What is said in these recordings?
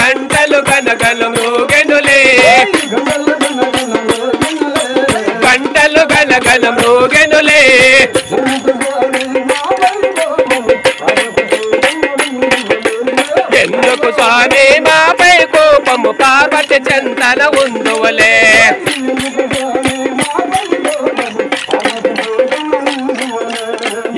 గంటలు గనగలు మృగెనులే. గంటలు గనగలు మృగెనులే. ఎందుకు స్వామి మాపై కోపము పార్వతి చెంతన ఉందువలే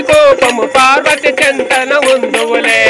దూపము పార్వతి చెంతన ఉందువులే.